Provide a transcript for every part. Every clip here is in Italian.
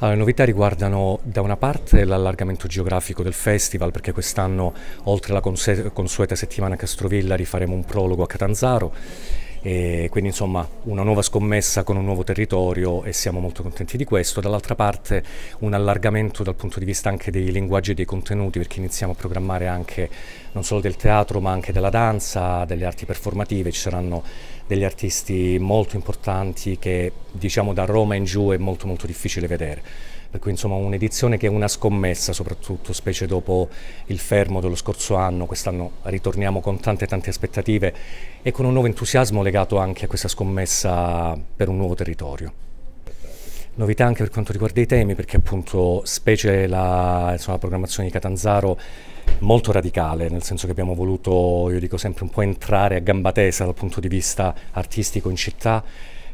Allora, le novità riguardano da una parte l'allargamento geografico del festival, perché quest'anno oltre alla consueta settimana Castrovillari faremo un prologo a Catanzaro e quindi insomma una nuova scommessa con un nuovo territorio e siamo molto contenti di questo. Dall'altra parte un allargamento dal punto di vista anche dei linguaggi e dei contenuti perché iniziamo a programmare anche non solo del teatro ma anche della danza, delle arti performative, ci saranno degli artisti molto importanti che diciamo da Roma in giù è molto molto difficile vedere. Per cui insomma un'edizione che è una scommessa soprattutto, specie dopo il fermo dello scorso anno, quest'anno ritorniamo con tante tante aspettative e con un nuovo entusiasmo legato anche a questa scommessa per un nuovo territorio. Novità anche per quanto riguarda i temi, perché appunto specie la, insomma, la programmazione di Catanzaro molto radicale, nel senso che abbiamo voluto, io dico sempre, un po' entrare a gamba tesa dal punto di vista artistico in città,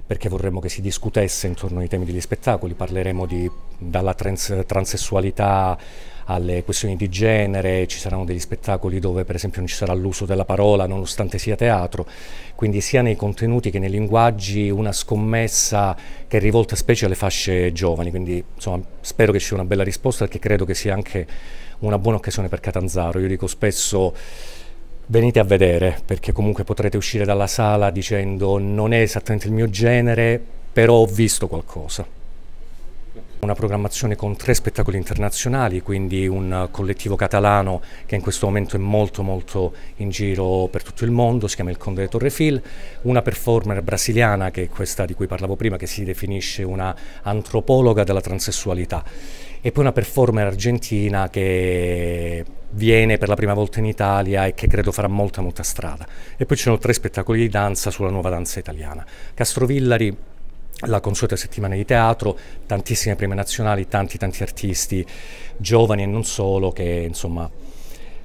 perché vorremmo che si discutesse intorno ai temi degli spettacoli, parleremo di, dalla trans, transessualità alle questioni di genere, ci saranno degli spettacoli dove per esempio non ci sarà l'uso della parola nonostante sia teatro, quindi sia nei contenuti che nei linguaggi una scommessa che è rivolta specie alle fasce giovani, quindi insomma spero che ci sia una bella risposta perché credo che sia anche una buona occasione per Catanzaro, io dico spesso venite a vedere perché comunque potrete uscire dalla sala dicendo non è esattamente il mio genere, però ho visto qualcosa. Una programmazione con tre spettacoli internazionali, quindi un collettivo catalano che in questo momento è molto molto in giro per tutto il mondo, si chiama il Conde de Torrefil, una performer brasiliana che è questa di cui parlavo prima, che si definisce una antropologa della transessualità e poi una performer argentina che viene per la prima volta in Italia e che credo farà molta molta strada. E poi ci sono tre spettacoli di danza sulla nuova danza italiana. Castrovillari la consueta settimana di teatro, tantissime prime nazionali, tanti tanti artisti giovani e non solo che insomma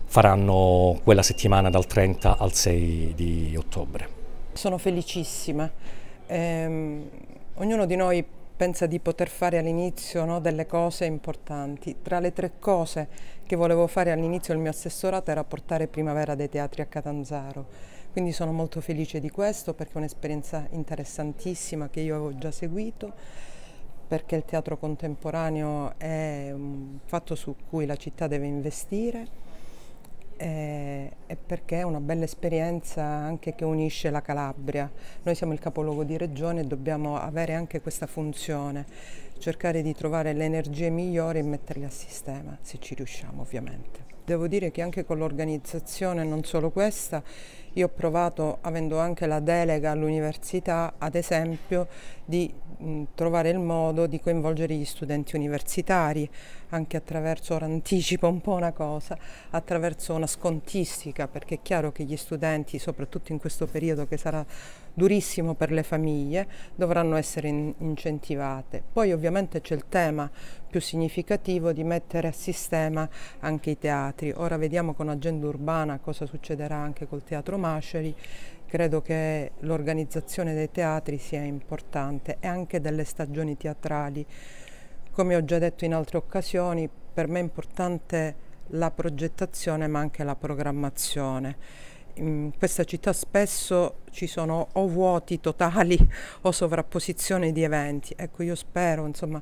faranno quella settimana dal 30 al 6 di ottobre. Sono felicissima. Eh, ognuno di noi pensa di poter fare all'inizio no, delle cose importanti. Tra le tre cose che volevo fare all'inizio del mio assessorato era portare Primavera dei teatri a Catanzaro quindi sono molto felice di questo perché è un'esperienza interessantissima che io avevo già seguito, perché il teatro contemporaneo è un fatto su cui la città deve investire e, perché è una bella esperienza anche che unisce la Calabria. Noi siamo il capoluogo di regione e dobbiamo avere anche questa funzione, cercare di trovare le energie migliori e metterle a sistema, se ci riusciamo ovviamente. Devo dire che anche con l'organizzazione, non solo questa, io ho provato, avendo anche la delega all'università, ad esempio, di mh, trovare il modo di coinvolgere gli studenti universitari, anche attraverso, ora anticipo un po' una cosa, attraverso una scontistica, perché è chiaro che gli studenti, soprattutto in questo periodo che sarà durissimo per le famiglie, dovranno essere in incentivate. Poi ovviamente c'è il tema più significativo di mettere a sistema anche i teatri. Ora vediamo con Agenda Urbana cosa succederà anche col Teatro Maceri. Credo che l'organizzazione dei teatri sia importante e anche delle stagioni teatrali. Come ho già detto in altre occasioni, per me è importante la progettazione ma anche la programmazione in questa città spesso ci sono o vuoti totali o sovrapposizione di eventi. Ecco, io spero insomma,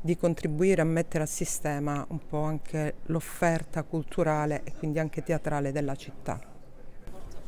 di contribuire a mettere a sistema un po' anche l'offerta culturale e quindi anche teatrale della città.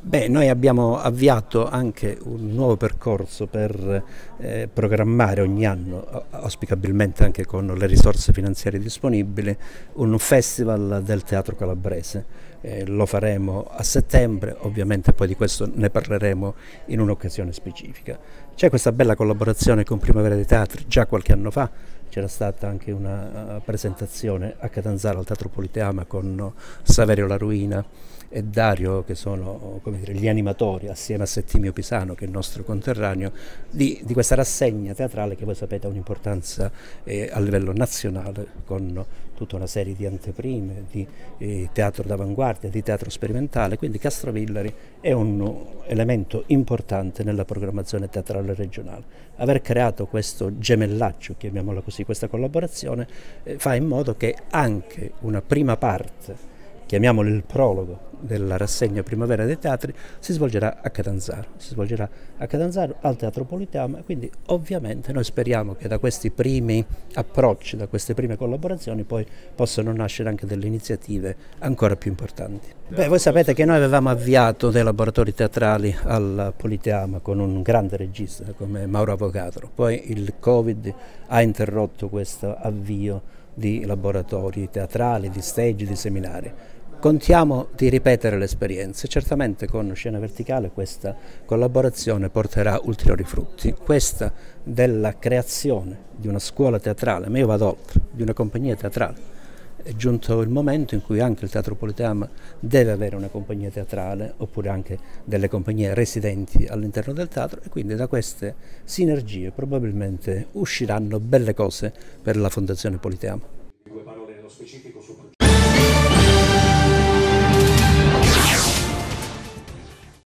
Beh, noi abbiamo avviato anche un nuovo percorso per eh, programmare ogni anno, auspicabilmente anche con le risorse finanziarie disponibili, un festival del teatro calabrese. Eh, lo faremo a settembre, ovviamente poi di questo ne parleremo in un'occasione specifica. C'è questa bella collaborazione con Primavera dei Teatri già qualche anno fa, c'era stata anche una uh, presentazione a Catanzaro al Teatro Politeama con Saverio La Ruina e Dario che sono dire, gli animatori assieme a Settimio Pisano che è il nostro conterraneo di, di questa rassegna teatrale che voi sapete ha un'importanza eh, a livello nazionale con tutta una serie di anteprime, di eh, teatro d'avanguardia, di teatro sperimentale, quindi Castrovillari è un elemento importante nella programmazione teatrale regionale. Aver creato questo gemellaggio, chiamiamola così, questa collaborazione, eh, fa in modo che anche una prima parte chiamiamolo il prologo della rassegna Primavera dei Teatri, si svolgerà a Catanzaro, si svolgerà a Catanzaro al Teatro Politeama, quindi ovviamente noi speriamo che da questi primi approcci, da queste prime collaborazioni poi possano nascere anche delle iniziative ancora più importanti. Beh, voi sapete che noi avevamo avviato dei laboratori teatrali al Politeama con un grande regista come Mauro Avocatro, poi il Covid ha interrotto questo avvio di laboratori teatrali, di stage, di seminari. Contiamo di ripetere l'esperienza, certamente con Scena Verticale questa collaborazione porterà ulteriori frutti. Questa della creazione di una scuola teatrale, ma io vado oltre, di una compagnia teatrale. È giunto il momento in cui anche il Teatro Politeama deve avere una compagnia teatrale oppure anche delle compagnie residenti all'interno del teatro e quindi da queste sinergie probabilmente usciranno belle cose per la Fondazione Politeama. Due parole nello specifico sul